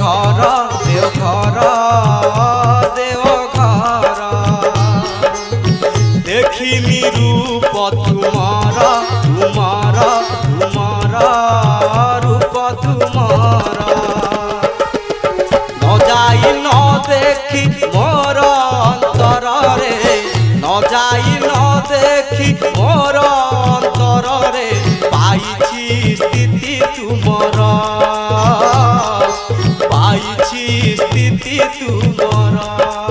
ঘর দেও ঘর দেও ঘর দেখিলি রূপ তোমার তোমার তোমার রূপ তোমার ন যাই ন দেখি মোর অন্তরে ন যাই ন দেখি মোর অন্তরে পাইছি স্থিতি তুমরা। পাইছি স্থিতি তুমর দেও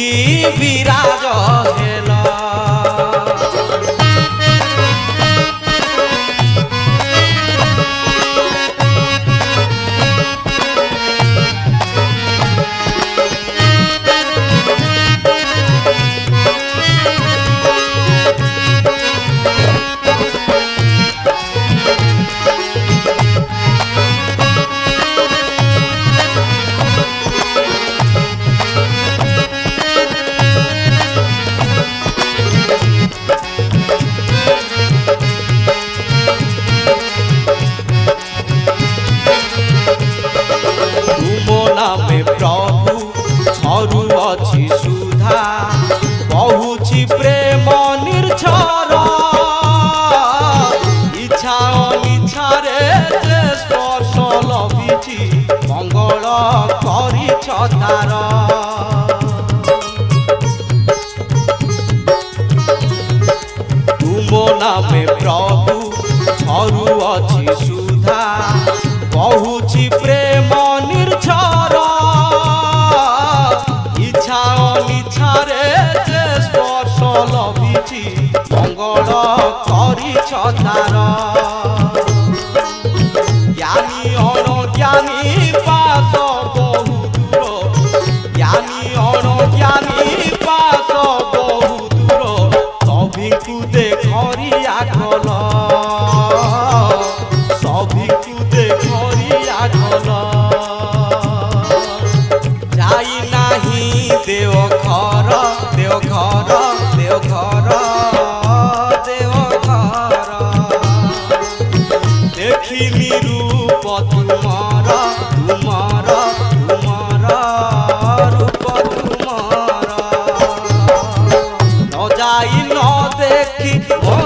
ही विराज हेला ମଙ୍ଗଳ କରିଛ ତାର ତୁମ ନାମେ ପ୍ରଭୁ ଝରୁଅଛି ସୁଧା ବହୁଛି ପ୍ରେମ ନିର୍ଝର ଇଚ୍ଛା ଅନିଚ୍ଛାରେ ଯେ ସ୍ପର୍ଶ ଲଭିଛି ମଙ୍ଗଳ କରିଛ ତାର ঘরিয়া কল সবিকু দে ঘরিয়া কল যাই নাহি দেও ঘর দেও ঘর দেও ঘর দেও ঘর। দেখিলি রূপ তোমার তোমার देखी। ओ